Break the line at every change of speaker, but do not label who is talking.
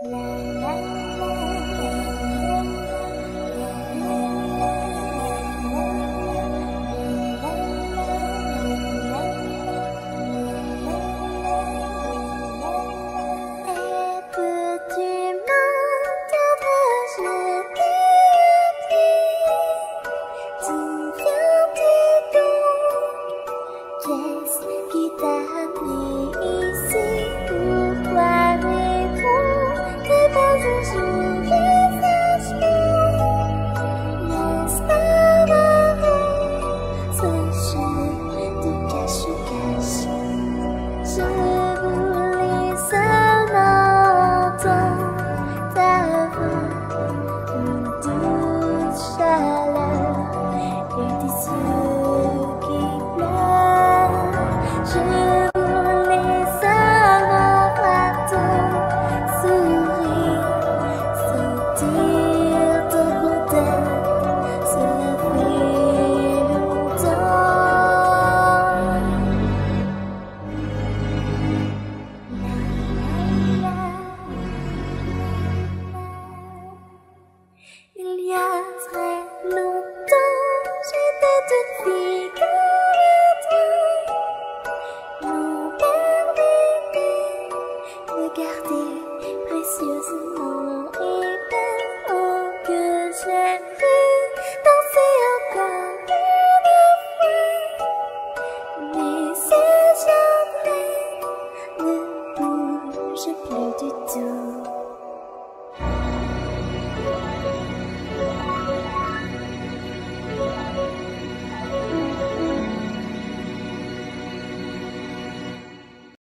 Lá, lá, lá. Il y a très longtemps, j'étais toute fille